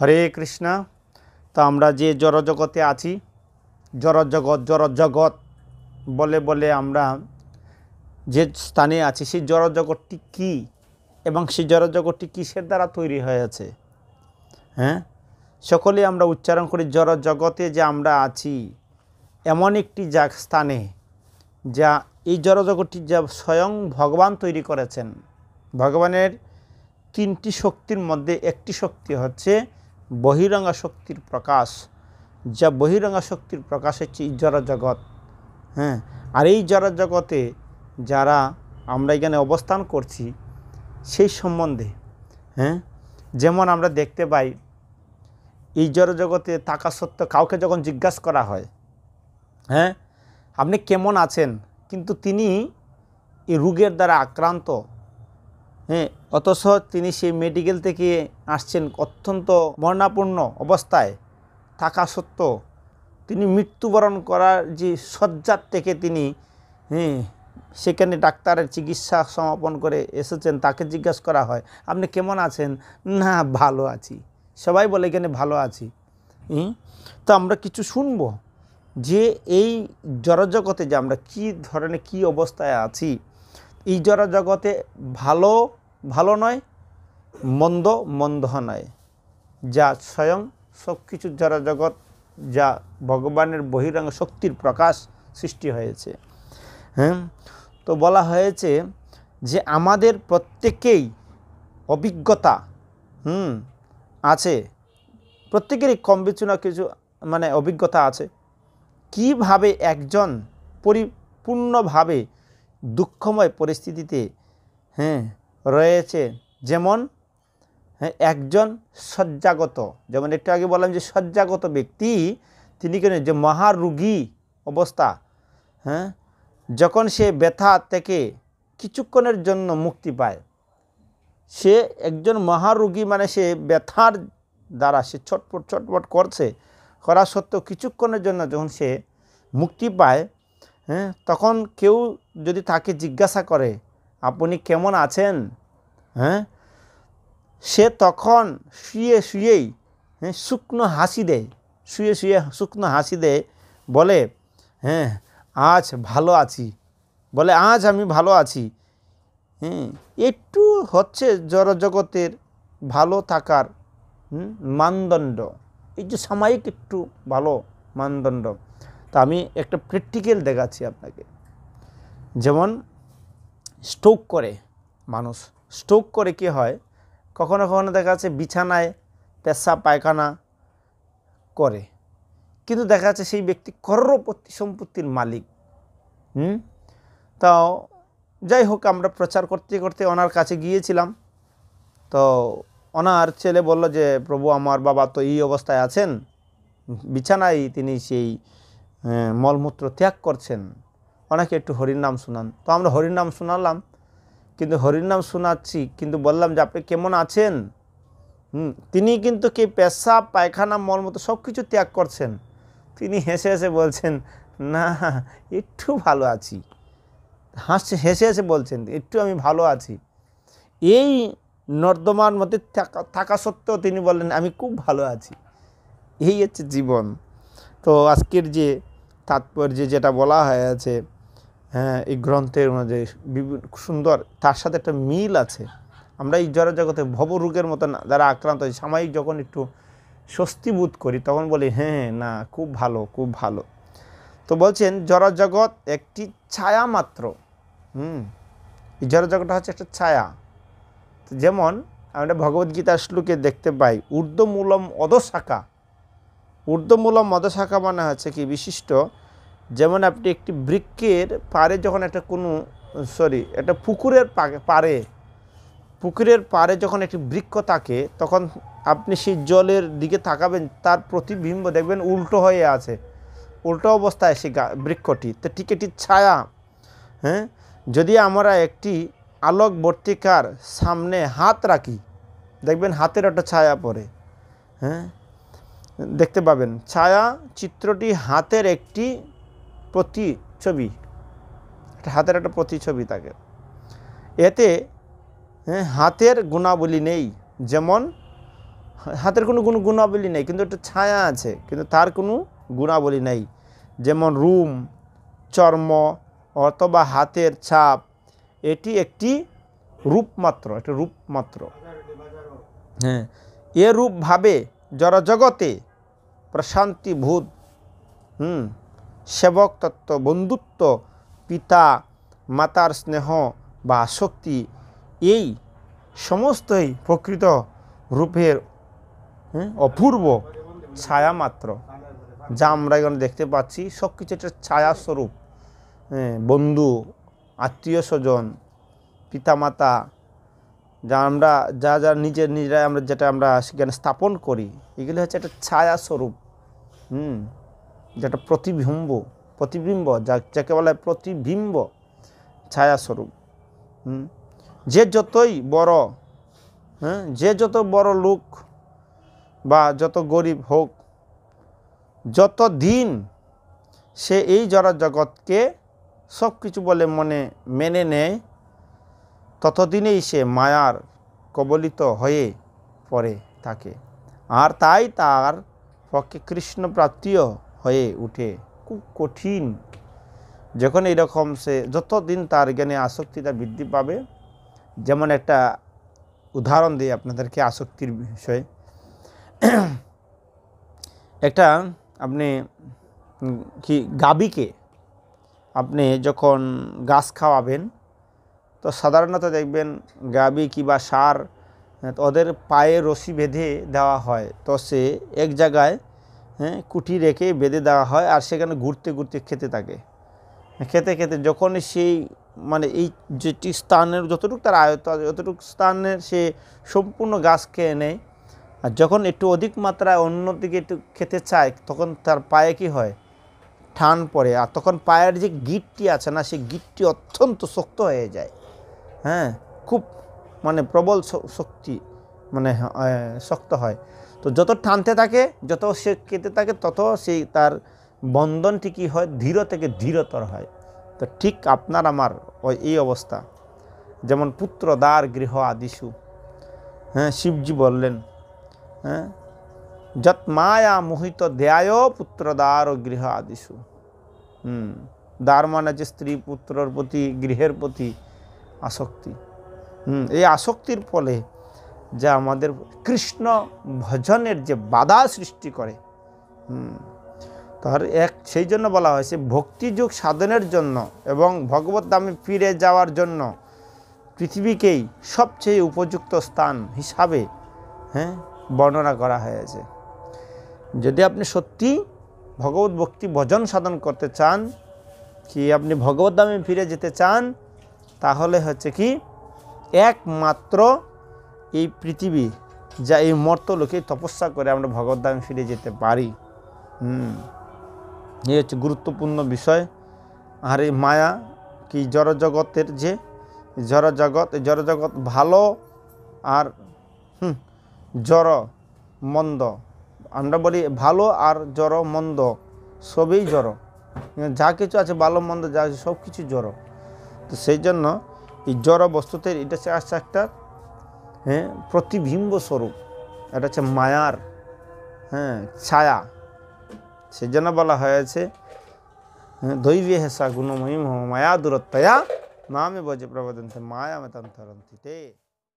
হরে কৃষ্ণা। তো আমরা যে জড়জগতে আছি, জড়জগৎ জড়জগৎ বলে বলে আমরা যে স্থানে আছি, সেই জড়জগৎটি কী এবং সেই জড়জগৎটি কিসের দ্বারা তৈরি হয়েছে? হ্যাঁ? সকলে আমরা উচ্চারণ করি জড়জগতে যে আমরা আছি, এমন একটি যা স্থানে যা এই জড়জগৎটি যা স্বয়ং ভগবান তৈরি করেছেন। ভগবানের তিনটি শক্তির মধ্যে একটি শক্তি হচ্ছে বহিরঙ্গা শক্তির প্রকাশ, যা বহিরঙ্গা শক্তির প্রকাশ হচ্ছে এই জড়জগৎ। হ্যাঁ আর এই জড়জগতে যারা আমরা এখানে অবস্থান করছি, সেই সম্বন্ধে হ্যাঁ যেমন আমরা দেখতে পাই, এই জড়জগতে থাকা সত্ত্বেও কাউকে যখন জিজ্ঞাসা করা হয় হ্যাঁ আপনি কেমন আছেন? কিন্তু তিনি এই রোগের দ্বারা আক্রান্ত হ্যাঁ অথচ তিনি সেই মেডিকেল থেকে আসছেন অত্যন্ত মরণাপূর্ণ অবস্থায়, থাকা সত্ত্বেও। তিনি মৃত্যুবরণ করার যে শয্যার থেকে তিনি হ্যাঁ সেখানে ডাক্তারের চিকিৎসা সমাপন করে এসেছেন, তাকে জিজ্ঞাসা করা হয়, আপনি কেমন আছেন? না, ভালো আছি। সবাই বলে, এখানে ভালো আছি। তো আমরা কিছু শুনব যে এই জড়জগতে যে আমরা কি ধরনের, কি অবস্থায় আছি, এই জড়জগতে ভালো ভালো নয়, মন্দ মন্দ নয়। যা স্বয়ং সব কিছু জগৎ, যা ভগবানের বহিরঙ্গ শক্তির প্রকাশ সৃষ্টি হয়েছে। হ্যাঁ তো বলা হয়েছে যে আমাদের প্রত্যেকেই অভিজ্ঞতা, হুম, আছে। প্রত্যেকেরই কম কিছু না কিছু মানে অভিজ্ঞতা আছে। কীভাবে একজন পরিপূর্ণভাবে দুঃখময় পরিস্থিতিতে হ্যাঁ রয়েছে। যেমন হ্যাঁ একজন শয্যাগত, যেমন একটু আগে বললাম যে শয্যাগত ব্যক্তি, তিনি কেন, যে মহারোগী অবস্থা হ্যাঁ যখন সে ব্যথা থেকে কিছুক্ষণের জন্য মুক্তি পায়, সে একজন মহারোগী মানে সে ব্যথার দ্বারা সে ছটপট ছটপট করছে, করা সত্ত্বেও কিছুক্ষণের জন্য যখন সে মুক্তি পায় হ্যাঁ তখন কেউ যদি তাকে জিজ্ঞাসা করে আপনি কেমন আছেন? হ্যাঁ? সে তখন শুয়ে শুয়েই হ্যাঁ শুকনো হাসি দেয়, শুয়ে শুয়ে শুকনো হাসি দেয়, বলে হ্যাঁ আজ ভালো আছি। বলে, আজ আমি ভালো আছি। হ্যাঁ একটু হচ্ছে জড়জগতের ভালো থাকার মানদণ্ড। এই যে সাময়িক একটু ভালো মানদণ্ড। তা আমি একটা প্র্যাকটিক্যাল দেখাচ্ছি আপনাকে। যেমন স্ট্রোক করে মানুষ। স্ট্রোক করে কি হয়? কখনো কখনো দেখা যাচ্ছে বিছানায় পেশা পায়খানা করে। কিন্তু দেখা যাচ্ছে সেই ব্যক্তি করোড়পতি সম্পত্তির মালিক। হুম? তাও যাই হোক, আমরা প্রচার করতে করতে ওনার কাছে গিয়েছিলাম। তো ওনার ছেলে বলল যে, প্রভু, আমার বাবা তো এই অবস্থায় আছেন। বিছানায় তিনি সেই মলমূত্র ত্যাগ করছেন। ওনাকে একটু হরির নাম শোনান। তো আমরা হরির নাম শোনালাম, কিন্তু হরির নাম শোনাচ্ছি, কিন্তু বললাম যে, আপনি কেমন আছেন? হুম, তিনি কিন্তু কি পেশা, পায়খানা, মল মতো সব কিছু ত্যাগ করছেন। তিনি হেসে হেসে বলছেন, না, একটু ভালো আছি। হাসছে, হেসে হেসে বলছেন, একটু আমি ভালো আছি। এই নর্দমার মধ্যে থাকা সত্ত্বেও তিনি বললেন, আমি খুব ভালো আছি। এই হচ্ছে জীবন। তো আজকের যে তাৎপর্য, যেটা বলা হয়েছে হ্যাঁ এই গ্রন্থের বিভিন্ন সুন্দর, তার সাথে একটা মিল আছে। আমরা এই জড়জগতে ভবরোগের মতন যারা আক্রান্ত হয় সাময়িক যখন একটু স্বস্তি বোধ করি, তখন বলি হ্যাঁ না, খুব ভালো খুব ভালো। তো বলছেন, জড়জগৎ একটি ছায়া মাত্র। হুম, এই জড়জগৎটা হচ্ছে একটা ছায়া। যেমন আমরা ভগবদ্গীতার শ্লোকে দেখতে পাই, ঊর্ধ্বমূলম অধশাখা। ঊর্ধ্বমূলম অধশাখা মানে হচ্ছে কি, বিশিষ্ট যেমন আপনি একটি বৃক্ষের পারে যখন একটা কোনো, সরি, একটা পুকুরের পারে পুকুরের পারে যখন একটি বৃক্ষ থাকে, তখন আপনি সেই জলের দিকে তাকাবেন, তার প্রতিবিম্ব দেখবেন উল্টো হয়ে আছে। উল্টো অবস্থায় সেই বৃক্ষটি। তো ঠিক একটি ছায়া হ্যাঁ? যদি আমরা একটি আলোকবর্তিকার সামনে হাত রাখি, দেখবেন হাতের একটা ছায়া পড়ে হ্যাঁ? দেখতে পাবেন। ছায়া চিত্রটি হাতের একটি প্রতিছবি একটা হাতের একটা প্রতিচ্ছবি থাকে। এতে হ্যাঁ হাতের গুণাবলী নেই। যেমন, হাতের কোনো কোনো গুণাবলী নেই, কিন্তু একটা ছায়া আছে, কিন্তু তার কোনো গুণাবলী নেই। যেমন রুম, চর্ম, অথবা হাতের ছাপ, এটি একটি রূপমাত্র, একটা রূপ মাত্র হ্যাঁ এ রূপভাবে জড়জগতে প্রশান্তিভূত হুম সেবক তত্ত্ব বন্ধুত্ব পিতা মাতার স্নেহ বা আসক্তি এই সমস্তই প্রকৃত রূপের অপূর্ব ছায়া মাত্র যা আমরা এখানে দেখতে পাচ্ছি। সব কিছু একটা ছায়া স্বরূপ হ্যাঁ, বন্ধু আত্মীয় স্বজন পিতামাতা যা আমরা যা যা নিজের নিজেরা আমরা যেটা আমরা সেখানে স্থাপন করি এগুলো হচ্ছে একটা ছায়া স্বরূপ হুম। যেটা প্রতিবিম্ব প্রতিবিম্ব, যা, যাকে বলা হয় প্রতিবিম্ব ছায়া স্বরূপ, হুম? যে যতই বড় হ্যাঁ যে যত বড় লোক বা যত গরিব হোক, যত দিন সে এই জড় জগৎকে সব কিছু বলে মনে, মেনে নেয়, ততদিনেই সে মায়ার কবলিত হয়ে পড়ে থাকে। আর তাই তার পক্ষে কৃষ্ণ প্রাপ্তিও হয়ে উঠে। খুব কঠিন। যখন এইরকম সে যতদিন তার জ্ঞানে আসক্তিটা বৃদ্ধি পাবে, যেমন একটা উদাহরণ দিই আপনাদেরকে আসক্তির বিষয়ে। একটা আপনি কি গাবিকে আপনি যখন গাছ খাওয়াবেন, তো সাধারণত দেখবেন গাবি কিংবা সার, ওদের পায়ে রশি বেঁধে দেওয়া হয়। তো সে এক জায়গায় হ্যাঁ কুটি রেখে বেঁধে দেওয়া হয় আর সেখানে ঘুরতে ঘুরতে খেতে থাকে। খেতে খেতে যখন সেই মানে এই যেটি স্থানের যতটুকু তার আয়ত্ত আছে, যতটুকু স্থানের সে সম্পূর্ণ গাছ খেয়ে নেয়। আর যখন একটু অধিক মাত্রায় অন্যদিকে একটু খেতে চায়, তখন তার পায়ে কি হয়? ঠান পড়ে। আর তখন পায়ের যে গিটটি আছে না, সেই গিটটি অত্যন্ত শক্ত হয়ে যায়। হ্যাঁ খুব মানে প্রবল শক্তি মানে শক্ত হয়। তো যত টানতে থাকে, যত সে কেটে থাকে, তত সেই তার বন্ধনটি কী হয়, ধীর থেকে ধীরতর হয়। তো ঠিক আপনার, আমার ওই, এই অবস্থা। যেমন পুত্র দ্বার গৃহ আদিশু হ্যাঁ শিবজি বললেন হ্যাঁ যত মায়া মোহিত দেয়ায় পুত্র দ্বার ও গৃহ আদিশু হুম, দ্বার মানে যে স্ত্রী পুত্রর প্রতি, গৃহের প্রতি আসক্তি। হুম, এই আসক্তির ফলে যা আমাদের কৃষ্ণ ভজনের যে বাধা সৃষ্টি করে। তার এক সেই জন্য বলা হয়েছে, ভক্তিযুগ সাধনের জন্য এবং ভগবত দামে ফিরে যাওয়ার জন্য পৃথিবীকেই সবচেয়ে উপযুক্ত স্থান হিসাবে হ্যাঁ বর্ণনা করা হয়েছে। যদি আপনি সত্যি ভগবত ভক্তি ভজন সাধন করতে চান, কি আপনি ভগবত দামে ফিরে যেতে চান, তাহলে হচ্ছে কি, একমাত্র এই পৃথিবী যা এই মর্ত মর্তলোকে তপস্যা করে আমরা ভগবত দামে ফিরে যেতে পারি। হুম। এই হচ্ছে গুরুত্বপূর্ণ বিষয়। আর এই মায়া কি জড়জগতের যে, জড়জগৎ, এই জড়জগৎ ভালো আর, হুম, জড় মন্দ। আমরা বলি ভালো আর জড় মন্দ, সবই জড়। যা কিছু আছে ভালো মন্দ, যা আছে সব কিছু জড়। তো সেই জন্য এই জড় বস্তুতে এটা হচ্ছে একটা হ্যাঁ প্রতিবিম্ব স্বরূপ। এটা হচ্ছে মায়ার হ্যাঁ ছায়া। সেজন্য বলা হয়েছে হ্যাঁ, দৈবে হেসা গুণময়ী মায়া দূরত্বয়া নামে বজে প্রবদন্তে মায়া মেতন্তরন্তি তে